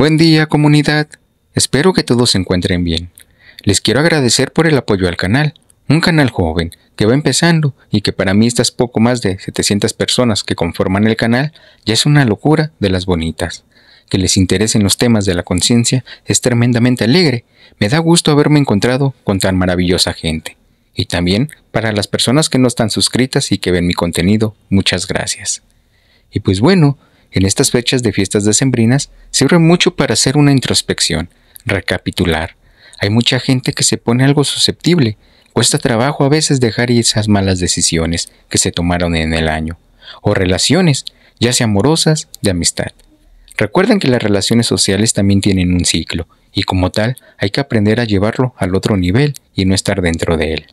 Buen día comunidad, espero que todos se encuentren bien. Les quiero agradecer por el apoyo al canal, un canal joven que va empezando y que para mí estas poco más de 700 personas que conforman el canal ya es una locura de las bonitas. Que les interesen los temas de la conciencia es tremendamente alegre, me da gusto haberme encontrado con tan maravillosa gente. Y también para las personas que no están suscritas y que ven mi contenido, muchas gracias. Y pues bueno, en estas fechas de fiestas decembrinas sirve mucho para hacer una introspección, recapitular. Hay mucha gente que se pone algo susceptible Cuesta trabajo a veces dejar esas malas decisiones que se tomaron en el año, o relaciones, ya sea amorosas, de amistad. Recuerden que las relaciones sociales también tienen un ciclo, y como tal hay que aprender a llevarlo al otro nivel y no estar dentro de él.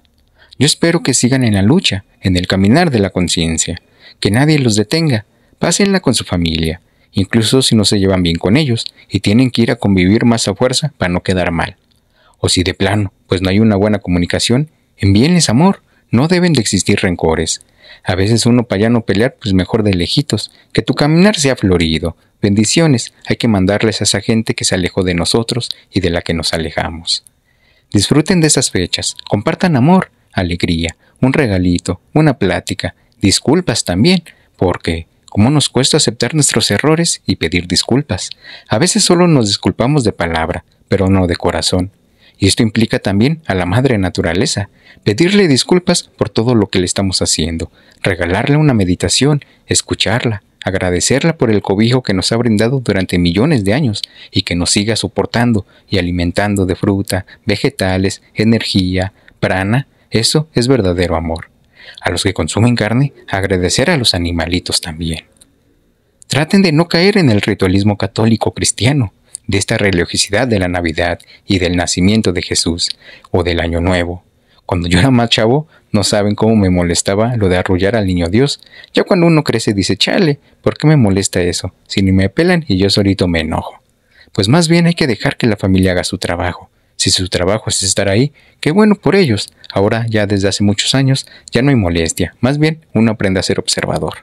Yo espero que sigan en la lucha, en el caminar de la conciencia, que nadie los detenga, pásenla con su familia, incluso si no se llevan bien con ellos y tienen que ir a convivir más a fuerza para no quedar mal. O si de plano, pues no hay una buena comunicación, envíenles amor, no deben de existir rencores. A veces uno para ya no pelear, pues mejor de lejitos, que tu caminar sea florido. Bendiciones, hay que mandarles a esa gente que se alejó de nosotros y de la que nos alejamos. Disfruten de esas fechas, compartan amor, alegría, un regalito, una plática, disculpas también, porque ¿cómo nos cuesta aceptar nuestros errores y pedir disculpas? A veces solo nos disculpamos de palabra, pero no de corazón. Y esto implica también a la madre naturaleza, pedirle disculpas por todo lo que le estamos haciendo, regalarle una meditación, escucharla, agradecerla por el cobijo que nos ha brindado durante millones de años y que nos siga soportando y alimentando de fruta, vegetales, energía, prana, eso es verdadero amor. A los que consumen carne, agradecer a los animalitos también. Traten de no caer en el ritualismo católico cristiano, de esta religiosidad de la Navidad y del nacimiento de Jesús o del Año Nuevo. Cuando yo era más chavo, no saben cómo me molestaba lo de arrullar al niño Dios. Ya cuando uno crece dice, chale, ¿por qué me molesta eso? Si ni me pelan y yo solito me enojo. Pues más bien hay que dejar que la familia haga su trabajo. Si su trabajo es estar ahí, qué bueno por ellos. Ahora, ya desde hace muchos años, ya no hay molestia. Más bien, uno aprende a ser observador.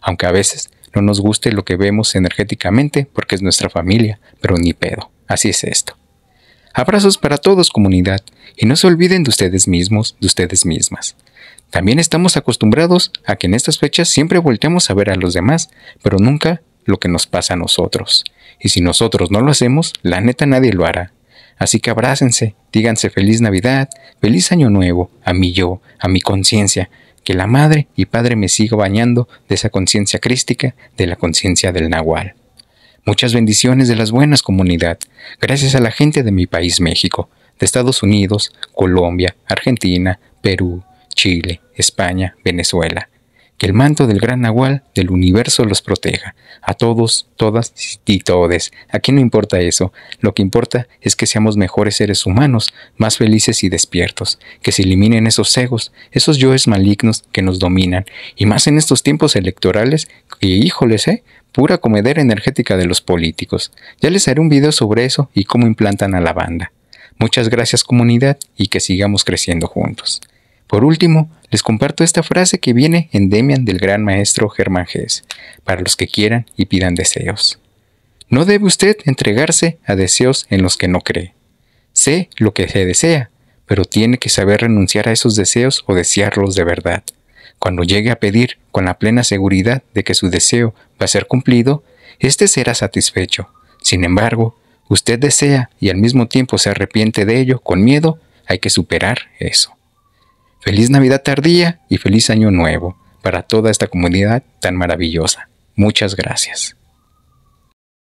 Aunque a veces no nos guste lo que vemos energéticamente porque es nuestra familia, pero ni pedo. Así es esto. Abrazos para todos comunidad y no se olviden de ustedes mismos, de ustedes mismas. También estamos acostumbrados a que en estas fechas siempre volteamos a ver a los demás, pero nunca lo que nos pasa a nosotros. Y si nosotros no lo hacemos, la neta nadie lo hará. Así que abrácense, díganse feliz Navidad, feliz Año Nuevo, a mi yo, a mi conciencia, que la Madre y Padre me siga bañando de esa conciencia crística, de la conciencia del Nahual. Muchas bendiciones de las buenas comunidad, gracias a la gente de mi país México, de Estados Unidos, Colombia, Argentina, Perú, Chile, España, Venezuela. Que el manto del gran Nahual del universo los proteja, a todos, todas y todes. Aquí no importa eso, lo que importa es que seamos mejores seres humanos, más felices y despiertos, que se eliminen esos egos, esos yoes malignos que nos dominan, y más en estos tiempos electorales, que híjoles, eh, pura comedera energética de los políticos. Ya les haré un video sobre eso y cómo implantan a la banda. Muchas gracias comunidad y que sigamos creciendo juntos. Por último, les comparto esta frase que viene en Demian del gran maestro Germán Gess, para los que quieran y pidan deseos. No debe usted entregarse a deseos en los que no cree. Sé lo que se desea, pero tiene que saber renunciar a esos deseos o desearlos de verdad. Cuando llegue a pedir con la plena seguridad de que su deseo va a ser cumplido, éste será satisfecho. Sin embargo, usted desea y al mismo tiempo se arrepiente de ello con miedo, hay que superar eso. Feliz Navidad tardía y feliz Año Nuevo para toda esta comunidad tan maravillosa. Muchas gracias.